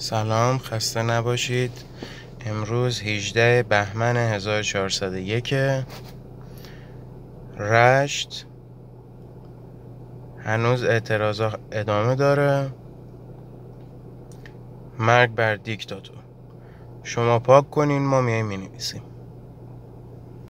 سلام خسته نباشید. امروز 18 بهمن 1401 رشت. هنوز اعتراض ادامه داره. مرگ بر دیکتاتور. شما پاک کنین ما میایم می‌نویسیم.